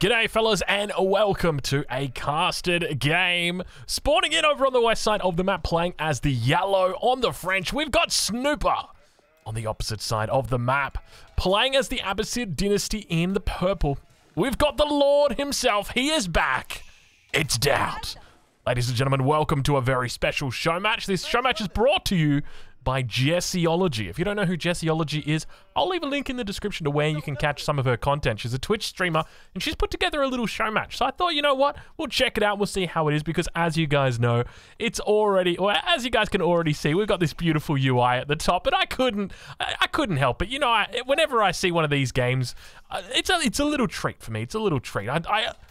G'day, fellas, and welcome to a casted game. Spawning in over on the west side of the map, playing as the yellow on the French. We've got Snooper on the opposite side of the map, playing as the Abbasid dynasty in the purple. We've got the Lord himself. He is back. It's DauT. Ladies and gentlemen, welcome to a very special show match. This show match is brought to you by Jessieology. If you don't know who Jessieology is, I'll leave a link in the description to where you can catch some of her content. She's a Twitch streamer and she's put together a little show match. So I thought, you know what? We'll check it out. We'll see how it is because as you guys know, it's already, or as you guys can already see, we've got this beautiful UI at the top, but I couldn't, I, I couldn't help it. You know, I, whenever I see one of these games, uh, it's a, it's a little treat for me. It's a little treat. I,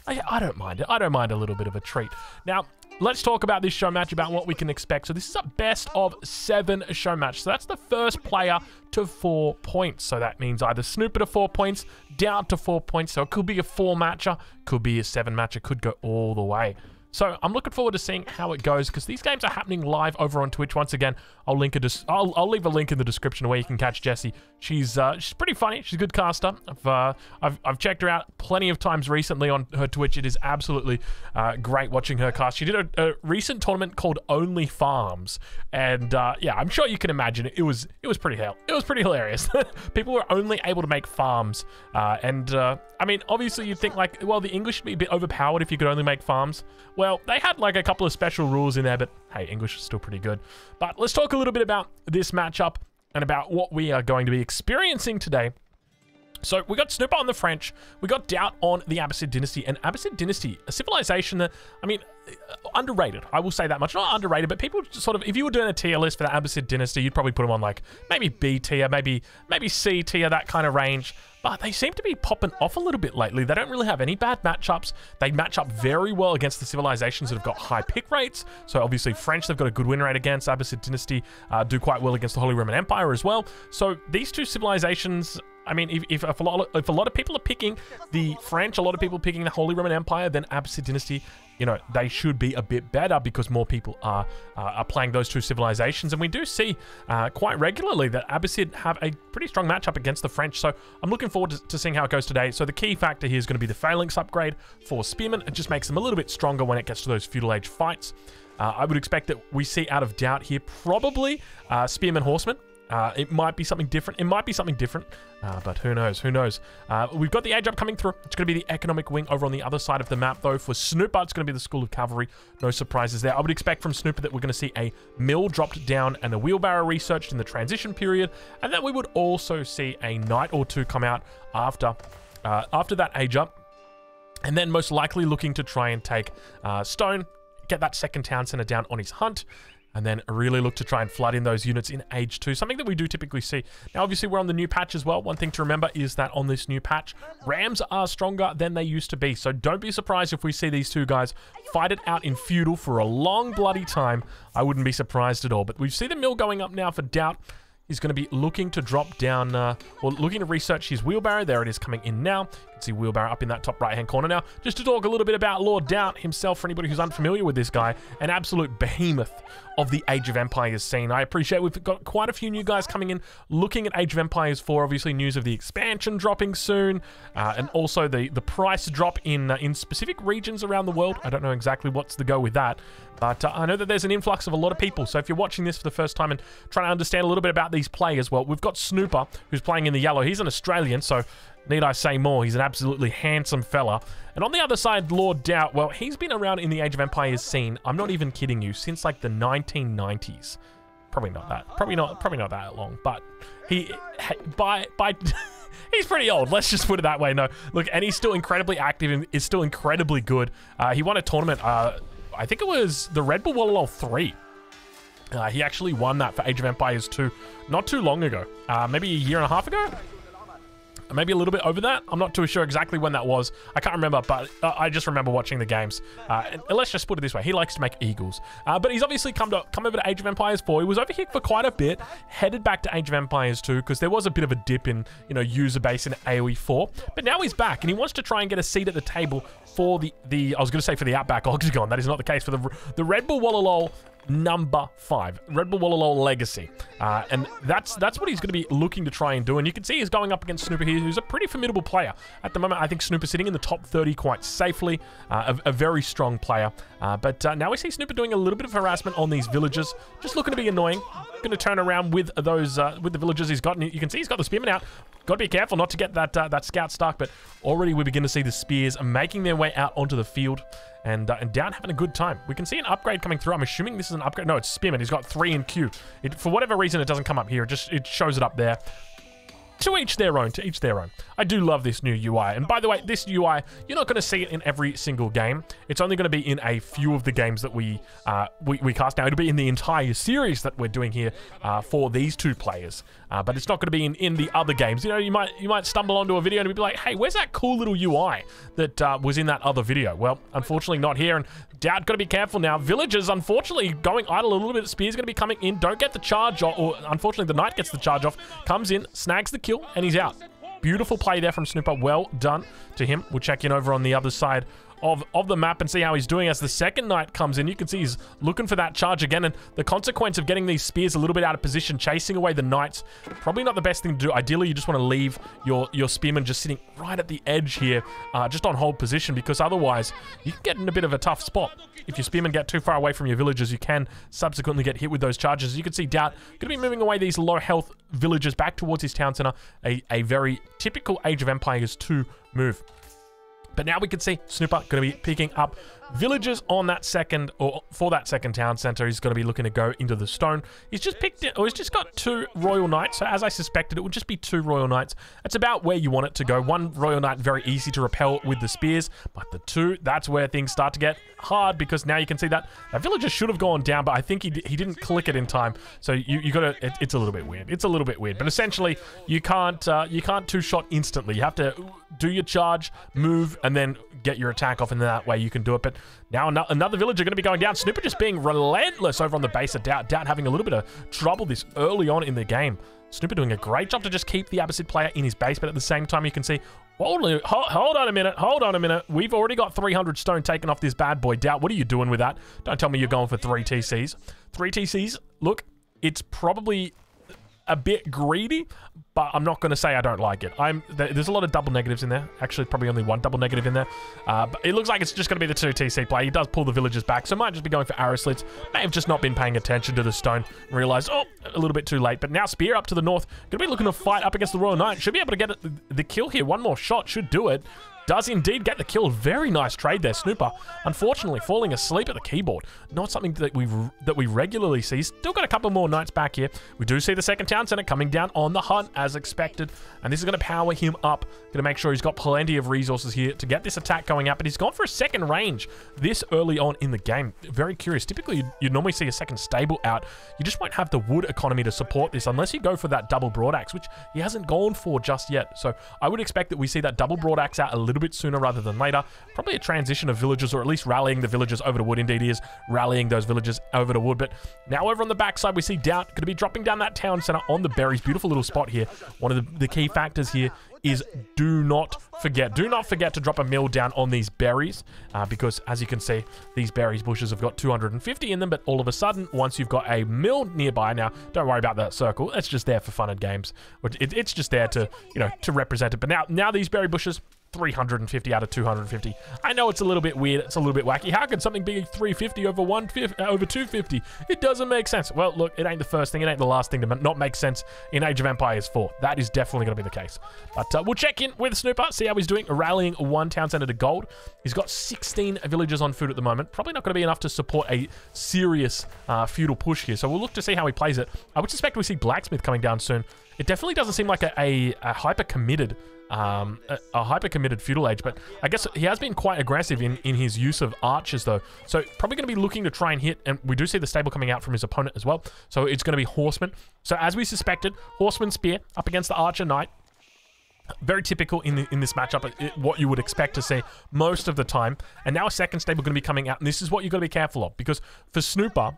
I, I don't mind it. I don't mind a little bit of a treat. Now, Let's talk about this show match, about what we can expect. So this is a best of seven show match. So that's the first player to four points. So that means either Snooper to four points, DauT to four points. So it could be a four matcher, could be a seven matcher, could go all the way. So I'm looking forward to seeing how it goes because these games are happening live over on Twitch. Once again, I'll link a I'll, I'll leave a link in the description where you can catch Jessie. She's uh, she's pretty funny. She's a good caster. I've, uh, I've I've checked her out plenty of times recently on her Twitch. It is absolutely uh, great watching her cast. She did a, a, recent tournament called Only Farms, and uh, yeah, I'm sure you can imagine it. It was it was pretty hell. It was pretty hilarious. People were only able to make farms, uh, and uh, I mean, obviously you'd think like, well, the English would be a bit overpowered if you could only make farms. Well, they had like a couple of special rules in there, but hey, English is still pretty good. But let's talk a little bit about this matchup and about what we are going to be experiencing today. So we got Snooper on the French, we got DauT on the Abbasid Dynasty, and Abbasid Dynasty, a civilization that, I mean, uh, underrated. I will say that much. Not underrated, but people sort of, if you were doing a tier list for the Abbasid Dynasty, you'd probably put them on like maybe B tier, maybe maybe C tier, that kind of range but they seem to be popping off a little bit lately. They don't really have any bad matchups. They match up very well against the civilizations that have got high pick rates. So obviously French, they've got a good win rate against. Abbasid Dynasty uh, do quite well against the Holy Roman Empire as well. So these two civilizations I mean, if, if, if, a lot of, if a lot of people are picking the French, a lot of people picking the Holy Roman Empire, then Abbasid Dynasty, you know, they should be a bit better because more people are uh, are playing those two civilizations. And we do see uh, quite regularly that Abbasid have a pretty strong matchup against the French. So I'm looking forward to, to seeing how it goes today. So the key factor here is going to be the phalanx upgrade for Spearmen. It just makes them a little bit stronger when it gets to those feudal age fights. Uh, I would expect that we see out of DauT here probably uh, Horsemen. Uh, it might be something different. It might be something different, uh, but who knows? Who knows? Uh, we've got the age up coming through. It's going to be the economic wing over on the other side of the map, though. For Snooper, it's going to be the School of Cavalry. No surprises there. I would expect from Snooper that we're going to see a mill dropped down and a wheelbarrow researched in the transition period, and that we would also see a knight or two come out after uh, after that age up. And then most likely looking to try and take uh, Stone, get that second town center down on his hunt, and then really look to try and flood in those units in age 2, something that we do typically see. Now, obviously, we're on the new patch as well. One thing to remember is that on this new patch, Rams are stronger than they used to be, so don't be surprised if we see these two guys fight it out in feudal for a long bloody time. I wouldn't be surprised at all, but we see the mill going up now for DauT. He's going to be looking to drop down, uh, or looking to research his wheelbarrow. There it is coming in now. Can see wheelbarrow up in that top right-hand corner now. Just to talk a little bit about Lord DauT himself, for anybody who's unfamiliar with this guy, an absolute behemoth of the Age of Empires scene. I appreciate we've got quite a few new guys coming in looking at Age of Empires 4. Obviously, news of the expansion dropping soon, uh, and also the, the price drop in, uh, in specific regions around the world. I don't know exactly what's the go with that, but uh, I know that there's an influx of a lot of people. So if you're watching this for the first time and trying to understand a little bit about these players, well, we've got Snooper, who's playing in the yellow. He's an Australian, so need I say more? He's an absolutely handsome fella. And on the other side, Lord DauT, well, he's been around in the Age of Empires scene, I'm not even kidding you, since like the 1990s. Probably not that. Probably not probably not that long, but he by by he's pretty old. Let's just put it that way. No, look, and he's still incredibly active and is still incredibly good. Uh, he won a tournament uh, I think it was the Red Bull World Wololo 3. Uh, he actually won that for Age of Empires 2 not too long ago. Uh, maybe a year and a half ago? Maybe a little bit over that. I'm not too sure exactly when that was. I can't remember, but uh, I just remember watching the games. Uh, and let's just put it this way: he likes to make eagles. Uh, but he's obviously come to come over to Age of Empires 4. He was over here for quite a bit, headed back to Age of Empires 2 because there was a bit of a dip in you know user base in AOE 4. But now he's back and he wants to try and get a seat at the table for the the I was going to say for the Outback Octagon. That is not the case for the the Red Bull Wololo number five, Red Bull Wololo Legacy. Uh, and that's that's what he's going to be looking to try and do. And you can see he's going up against Snooper here, who's a pretty formidable player. At the moment, I think Snooper sitting in the top 30 quite safely, uh, a, a, very strong player. Uh, but uh, now we see Snooper doing a little bit of harassment on these villagers, just looking to be annoying. Going to turn around with those uh, with the villagers he's got. You can see he's got the spearman out. Got to be careful not to get that uh, that scout stuck. But already we begin to see the spears making their way out onto the field and, uh, and down having a good time. We can see an upgrade coming through. I'm assuming this is an upgrade. No, it's Spearman. He's got three in queue. It, for whatever reason, it doesn't come up here. It just it shows it up there to each their own, to each their own. I do love this new UI. And by the way, this UI, you're not going to see it in every single game. It's only going to be in a few of the games that we, uh, we, we cast now. It'll be in the entire series that we're doing here uh, for these two players. Uh, but it's not going to be in, in the other games. You know, you might you might stumble onto a video and be like, hey, where's that cool little UI that uh, was in that other video? Well, unfortunately not here. And DauT, got to be careful now. Villagers, unfortunately, going idle a little bit. Spear's going to be coming in. Don't get the charge off, or unfortunately, the Knight gets the charge off. Comes in, snags the kill, and he's out. Beautiful play there from Snooper. Well done to him. We'll check in over on the other side of, of the map and see how he's doing as the second knight comes in. You can see he's looking for that charge again, and the consequence of getting these spears a little bit out of position, chasing away the knights, probably not the best thing to do. Ideally, you just want to leave your, your spearman just sitting right at the edge here, uh, just on hold position, because otherwise you can get in a bit of a tough spot. If your spearmen get too far away from your villagers, you can subsequently get hit with those charges. You can see DauT going to be moving away these low health villagers back towards his town center, a, a very typical Age of Empires 2 move. But now we can see Snooper going to be picking up villagers on that second, or for that second town center. He's going to be looking to go into the stone. He's just picked it, or he's just got two Royal Knights. So as I suspected, it would just be two Royal Knights. It's about where you want it to go. One Royal Knight, very easy to repel with the spears, but the two, that's where things start to get hard because now you can see that that villager should have gone down, but I think he, he didn't click it in time. So you, you got to, it, it's a little bit weird. It's a little bit weird, but essentially you can't, uh, you can't two shot instantly. You have to do your charge, move, and then get your attack off, and that way you can do it. But now another villager going to be going down. Snooper just being relentless over on the base of DauT. DauT having a little bit of trouble this early on in the game. Snooper doing a great job to just keep the Abbasid player in his base, but at the same time you can see, hold, hold on a minute, hold on a minute. We've already got 300 stone taken off this bad boy. DauT, what are you doing with that? Don't tell me you're going for 3 TCs. 3 TCs, look, it's probably a bit greedy, but I'm not going to say I don't like it. I'm There's a lot of double negatives in there. Actually, probably only one double negative in there. Uh, but it looks like it's just going to be the 2 TC play. He does pull the villagers back, so might just be going for arrow slits. May have just not been paying attention to the stone. Realized, oh, a little bit too late. But now Spear up to the north. Going to be looking to fight up against the Royal Knight. Should be able to get the kill here. One more shot should do it does indeed get the kill. Very nice trade there, Snooper. Unfortunately, falling asleep at the keyboard. Not something that we that we regularly see. Still got a couple more knights back here. We do see the second town center coming down on the hunt as expected. And this is going to power him up. Going to make sure he's got plenty of resources here to get this attack going up. But he's gone for a second range this early on in the game. Very curious. Typically, you'd, you'd normally see a second stable out. You just won't have the wood economy to support this unless you go for that double broadaxe, which he hasn't gone for just yet. So I would expect that we see that double broadaxe out a little little bit sooner rather than later. Probably a transition of villagers, or at least rallying the villagers over to wood. Indeed, is rallying those villagers over to wood. But now over on the backside, we see DauT going to be dropping down that town center on the berries. Beautiful little spot here. One of the, the key factors here is do not forget, do not forget to drop a mill down on these berries uh, because as you can see, these berries bushes have got 250 in them, but all of a sudden, once you've got a mill nearby, now don't worry about that circle. It's just there for fun and games. It, it's just there to, you know, to represent it. But now, now these berry bushes 350 out of 250. I know it's a little bit weird. It's a little bit wacky. How can something be 350 over 150 uh, over 250? It doesn't make sense. Well, look, it ain't the first thing. It ain't the last thing to not make sense in Age of Empires 4. That is definitely going to be the case. But uh, we'll check in with Snooper, see how he's doing, rallying one town center to gold. He's got 16 villagers on food at the moment. Probably not going to be enough to support a serious uh, feudal push here. So we'll look to see how he plays it. I would suspect we see Blacksmith coming down soon. It definitely doesn't seem like a, a, a hyper committed um, a, a hyper-committed feudal age, but I guess he has been quite aggressive in, in his use of archers, though. So probably going to be looking to try and hit, and we do see the stable coming out from his opponent as well. So it's going to be horseman. So as we suspected, horseman spear up against the archer knight. Very typical in the, in this matchup, it, what you would expect to see most of the time. And now a second stable going to be coming out, and this is what you've got to be careful of, because for Snooper,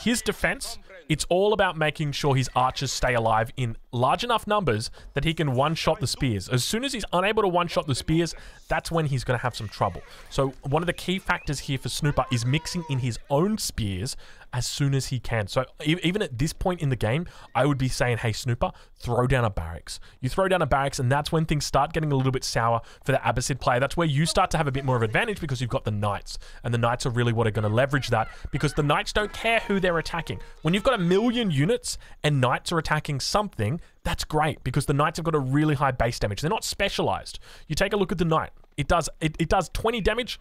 his defense, it's all about making sure his archers stay alive in large enough numbers that he can one-shot the spears. As soon as he's unable to one-shot the spears, that's when he's going to have some trouble. So one of the key factors here for Snooper is mixing in his own spears as soon as he can. So even at this point in the game, I would be saying, hey, Snooper, throw down a barracks. You throw down a barracks, and that's when things start getting a little bit sour for the Abbasid player. That's where you start to have a bit more of advantage because you've got the Knights. And the Knights are really what are going to leverage that because the Knights don't care who they're attacking. When you've got a million units and Knights are attacking something, that's great because the Knights have got a really high base damage. They're not specialized. You take a look at the Knight. It does it, it does 20 damage,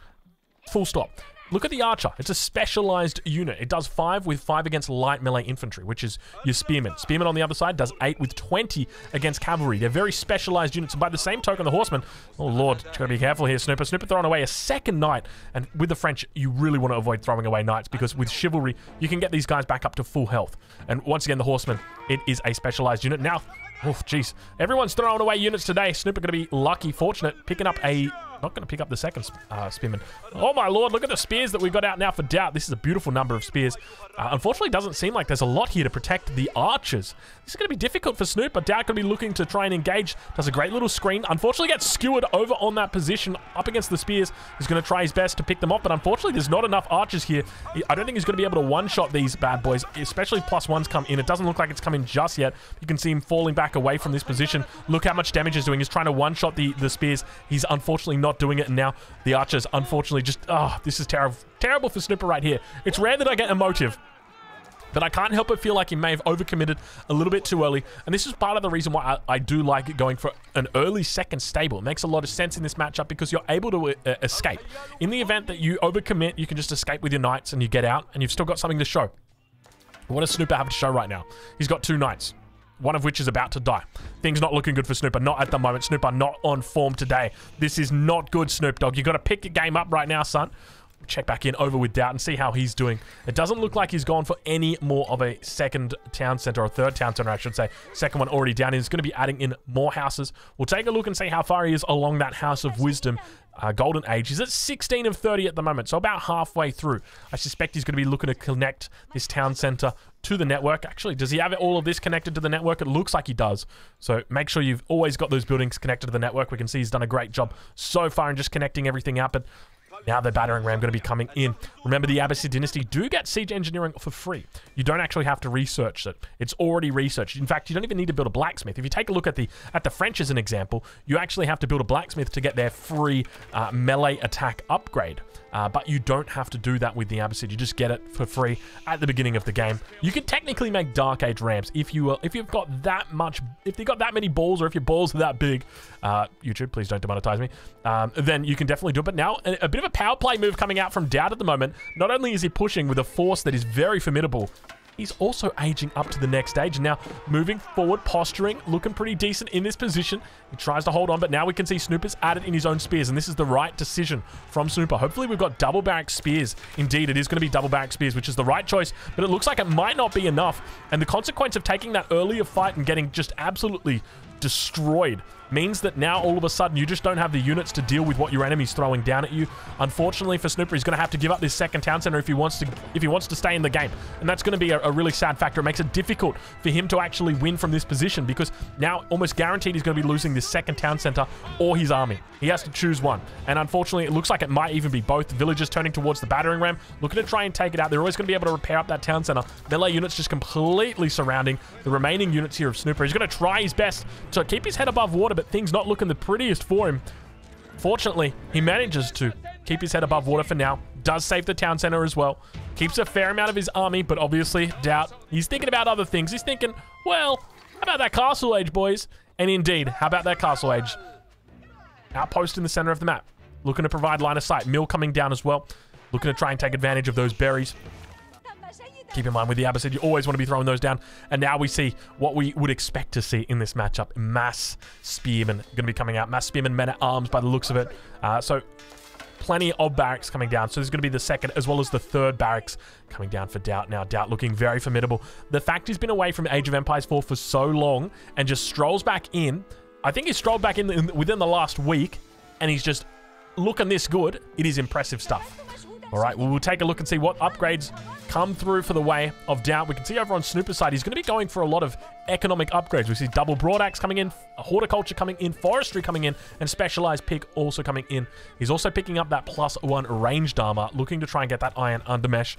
full stop. Look at the archer. It's a specialized unit. It does 5 with 5 against light melee infantry, which is your spearman. Spearman on the other side does 8 with 20 against cavalry. They're very specialized units. And by the same token, the horsemen, oh lord, gotta be careful here, Snooper. Snooper throwing away a second knight. And with the French, you really want to avoid throwing away knights because with chivalry, you can get these guys back up to full health. And once again, the horseman, it is a specialized unit. Now, oh jeez, everyone's throwing away units today. Snooper gonna be lucky, fortunate, picking up a not going to pick up the second uh, spearman. Oh my lord, look at the spears that we've got out now for DauT. This is a beautiful number of spears. Uh, unfortunately, doesn't seem like there's a lot here to protect the archers. This is going to be difficult for Snoop, but DauT going to be looking to try and engage. Does a great little screen. Unfortunately, gets skewered over on that position up against the spears. He's going to try his best to pick them up, but unfortunately, there's not enough archers here. I don't think he's going to be able to one-shot these bad boys, especially plus ones come in. It doesn't look like it's coming just yet. You can see him falling back away from this position. Look how much damage he's doing. He's trying to one-shot the, the spears. He's unfortunately not doing it, and now the archers, unfortunately, just... Oh, this is terrible. Terrible for Snooper right here. It's rare that I get emotive. But I can't help but feel like he may have overcommitted a little bit too early. And this is part of the reason why I, I do like it going for an early second stable. It makes a lot of sense in this matchup because you're able to uh, escape. In the event that you overcommit, you can just escape with your knights and you get out and you've still got something to show. What does Snooper have to show right now? He's got two knights one of which is about to die. Things not looking good for Snooper. Not at the moment. Snooper not on form today. This is not good, Snoop Dogg. you got to pick your game up right now, son check back in over with DauT and see how he's doing. It doesn't look like he's gone for any more of a second town center, or third town center, I should say. Second one already down. He's going to be adding in more houses. We'll take a look and see how far he is along that House of Wisdom uh, Golden Age. He's at 16 of 30 at the moment, so about halfway through. I suspect he's going to be looking to connect this town center to the network. Actually, does he have all of this connected to the network? It looks like he does. So make sure you've always got those buildings connected to the network. We can see he's done a great job so far in just connecting everything up. But now the battering ram going to be coming in. Remember, the Abbasid dynasty do get siege engineering for free. You don't actually have to research it. It's already researched. In fact, you don't even need to build a blacksmith. If you take a look at the at the French as an example, you actually have to build a blacksmith to get their free uh, melee attack upgrade. Uh, but you don't have to do that with the Abbasid. You just get it for free at the beginning of the game. You can technically make Dark Age rams if you uh, if you've got that much, if you've got that many balls, or if your balls are that big. Uh, YouTube, please don't demonetize me. Um, then you can definitely do it. But now a, a bit of a power play move coming out from DauT at the moment. Not only is he pushing with a force that is very formidable, He's also aging up to the next stage. Now, moving forward, posturing, looking pretty decent in this position. He tries to hold on, but now we can see Snooper's added in his own spears, and this is the right decision from Snooper. Hopefully, we've got double barrack spears. Indeed, it is going to be double barrack spears, which is the right choice, but it looks like it might not be enough. And the consequence of taking that earlier fight and getting just absolutely destroyed means that now all of a sudden you just don't have the units to deal with what your enemy's throwing down at you. Unfortunately for Snooper, he's going to have to give up this second town center if he wants to if he wants to stay in the game. And that's going to be a, a really sad factor. It makes it difficult for him to actually win from this position because now almost guaranteed he's going to be losing this second town center or his army. He has to choose one. And unfortunately, it looks like it might even be both. Villagers turning towards the battering ram, looking to try and take it out. They're always going to be able to repair up that town center. Melee units just completely surrounding the remaining units here of Snooper. He's going to try his best to keep his head above water, but things not looking the prettiest for him. Fortunately, he manages to keep his head above water for now. Does save the town center as well. Keeps a fair amount of his army, but obviously, DauT. He's thinking about other things. He's thinking, well, how about that castle age, boys? And indeed, how about that castle age? Outpost in the center of the map. Looking to provide line of sight. Mill coming down as well. Looking to try and take advantage of those berries. Keep in mind, with the Abbasid, you always want to be throwing those down. And now we see what we would expect to see in this matchup. Mass Spearmen going to be coming out. Mass Spearmen Men at Arms by the looks of it. Uh, so plenty of barracks coming down. So there's going to be the second as well as the third barracks coming down for DauT now. DauT looking very formidable. The fact he's been away from Age of Empires 4 for so long and just strolls back in. I think he strolled back in, in within the last week and he's just looking this good. It is impressive stuff. All right, well, we'll take a look and see what upgrades come through for the way of DauT. We can see over on Snooper's side, he's going to be going for a lot of economic upgrades. We see double broadaxe coming in, horticulture coming in, forestry coming in, and specialized pick also coming in. He's also picking up that plus one ranged armor, looking to try and get that iron undermesh.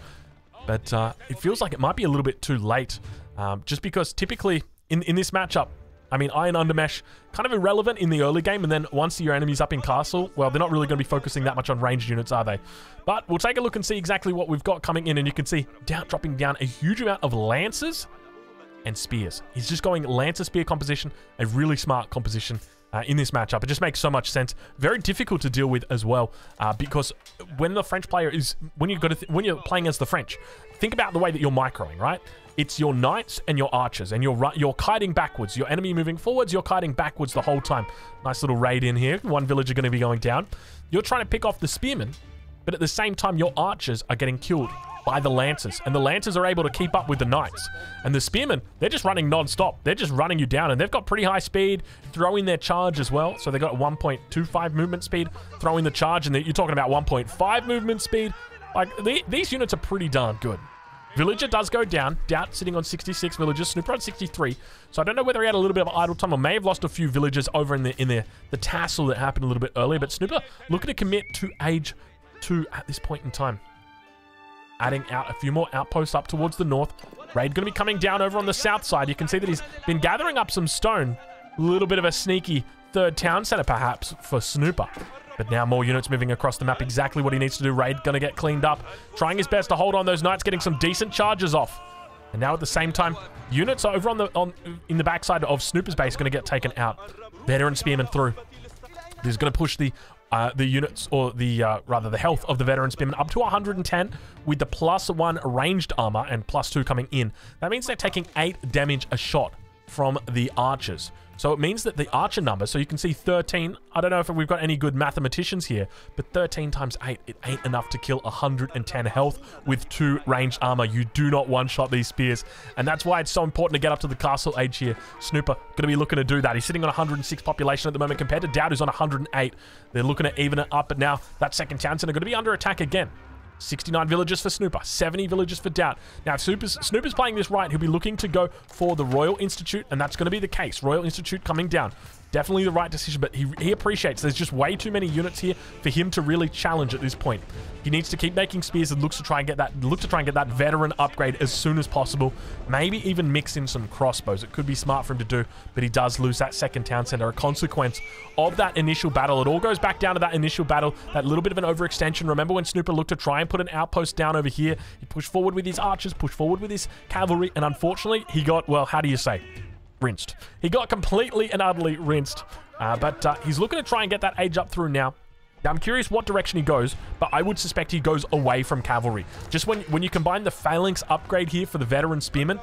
But uh, it feels like it might be a little bit too late, um, just because typically in, in this matchup, I mean, Iron Undermesh, kind of irrelevant in the early game, and then once your enemy's up in Castle, well, they're not really going to be focusing that much on ranged units, are they? But we'll take a look and see exactly what we've got coming in, and you can see DauT, dropping down a huge amount of lances and Spears. He's just going Lancer Spear composition, a really smart composition uh, in this matchup. It just makes so much sense. Very difficult to deal with as well, uh, because when the French player is, when you got when you're playing as the French, think about the way that you're microing, right? It's your knights and your archers, and you're you're kiting backwards. Your enemy moving forwards, you're kiting backwards the whole time. Nice little raid in here. One villager going to be going down. You're trying to pick off the spearmen, but at the same time, your archers are getting killed by the lancers, and the lancers are able to keep up with the knights. And the spearmen, they're just running non-stop. They're just running you down, and they've got pretty high speed, throwing their charge as well. So they've got 1.25 movement speed, throwing the charge, and you're talking about 1.5 movement speed. Like, the, these units are pretty darn good. Villager does go down. DauT sitting on 66 villagers. Snooper on 63. So I don't know whether he had a little bit of idle time or may have lost a few villagers over in the in the, the tassel that happened a little bit earlier. But Snooper looking to commit to age 2 at this point in time. Adding out a few more outposts up towards the north. Raid going to be coming down over on the south side. You can see that he's been gathering up some stone. A little bit of a sneaky third town center perhaps for Snooper. But now more units moving across the map. Exactly what he needs to do. Raid going to get cleaned up. Trying his best to hold on those knights, getting some decent charges off. And now at the same time, units over on the on in the backside of Snooper's base going to get taken out. Veteran Spearman through. This is going to push the uh, the units, or the uh, rather the health of the veteran spearman up to 110 with the plus one ranged armor and plus two coming in. That means they're taking eight damage a shot from the archers. So it means that the archer number, so you can see 13, I don't know if we've got any good mathematicians here, but 13 times 8, it ain't enough to kill 110 health with 2 ranged armor. You do not one-shot these spears, and that's why it's so important to get up to the castle age here. Snooper going to be looking to do that. He's sitting on 106 population at the moment compared to DauT, who's on 108. They're looking to even it up, but now that second town center going to be under attack again. 69 villagers for Snooper, 70 villagers for DauT. Now, if Snooper's, Snooper's playing this right, he'll be looking to go for the Royal Institute, and that's going to be the case. Royal Institute coming down. Definitely the right decision, but he, he appreciates there's just way too many units here for him to really challenge at this point. He needs to keep making spears and looks to try and get that look to try and get that veteran upgrade as soon as possible. Maybe even mix in some crossbows. It could be smart for him to do, but he does lose that second town center, a consequence of that initial battle. It all goes back down to that initial battle, that little bit of an overextension. Remember when Snooper looked to try and put an outpost down over here? He pushed forward with his archers, pushed forward with his cavalry, and unfortunately, he got, well, how do you say? Rinsed. He got completely and utterly rinsed. Uh, but uh, he's looking to try and get that age up through now. I'm curious what direction he goes, but I would suspect he goes away from cavalry. Just when, when you combine the phalanx upgrade here for the veteran spearman,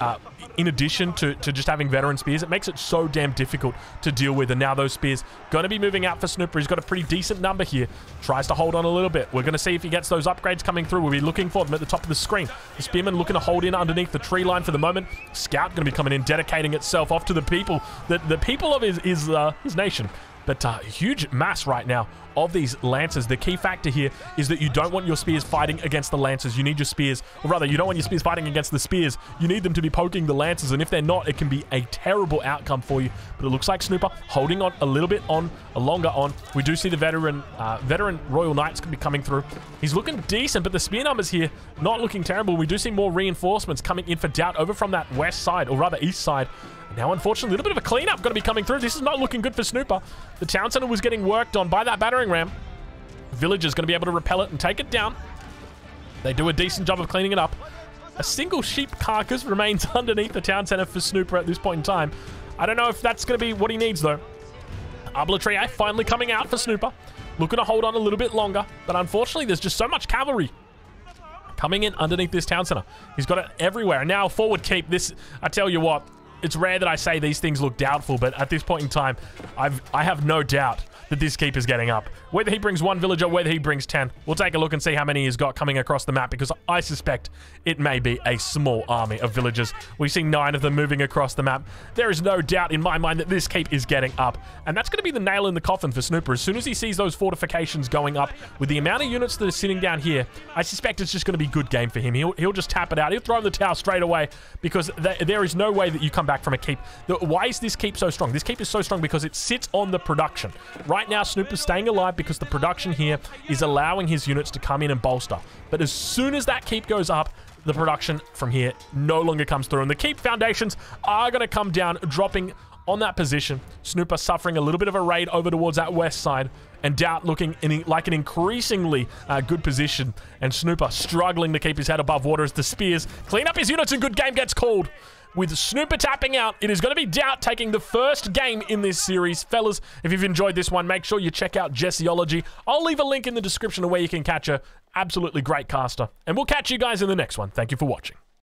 uh, in addition to, to just having veteran spears, it makes it so damn difficult to deal with. And now those spears going to be moving out for Snooper. He's got a pretty decent number here. Tries to hold on a little bit. We're going to see if he gets those upgrades coming through. We'll be looking for them at the top of the screen. The spearman looking to hold in underneath the tree line for the moment. Scout going to be coming in, dedicating itself off to the people, the, the people of his, his, uh, his nation. But uh, huge mass right now of these Lancers. The key factor here is that you don't want your spears fighting against the Lancers. You need your spears, or rather, you don't want your spears fighting against the spears. You need them to be poking the Lancers, and if they're not, it can be a terrible outcome for you. But it looks like Snooper holding on a little bit on, a longer on. We do see the veteran uh, veteran Royal Knights could be coming through. He's looking decent, but the spear numbers here not looking terrible. We do see more reinforcements coming in for DauT over from that west side, or rather east side. Now, unfortunately, a little bit of a cleanup going to be coming through. This is not looking good for Snooper. The town center was getting worked on by that battering ram. Villager's going to be able to repel it and take it down. They do a decent job of cleaning it up. A single sheep carcass remains underneath the town center for Snooper at this point in time. I don't know if that's going to be what he needs, though. Arbitratry eh, finally coming out for Snooper. Looking to hold on a little bit longer. But unfortunately, there's just so much cavalry coming in underneath this town center. He's got it everywhere. Now forward keep. This, I tell you what, it's rare that I say these things look doubtful, but at this point in time, I've I have no doubt that this keep is getting up. Whether he brings one villager, whether he brings 10. We'll take a look and see how many he's got coming across the map because I suspect it may be a small army of villagers. We see nine of them moving across the map. There is no doubt in my mind that this keep is getting up. And that's going to be the nail in the coffin for Snooper. As soon as he sees those fortifications going up, with the amount of units that are sitting down here, I suspect it's just going to be good game for him. He'll, he'll just tap it out. He'll throw the tower straight away because th there is no way that you come back from a keep. The, why is this keep so strong? This keep is so strong because it sits on the production. Right now, Snoop is staying alive because the production here is allowing his units to come in and bolster. But as soon as that keep goes up, the production from here no longer comes through. And the keep foundations are going to come down, dropping on that position. Snooper suffering a little bit of a raid over towards that west side. And DauT looking in, like an increasingly uh, good position. And Snooper struggling to keep his head above water as the Spears clean up his units and good game gets called. With Snooper tapping out, it is going to be DauT taking the first game in this series. Fellas, if you've enjoyed this one, make sure you check out Jessieology. I'll leave a link in the description of where you can catch her. Absolutely great caster. And we'll catch you guys in the next one. Thank you for watching.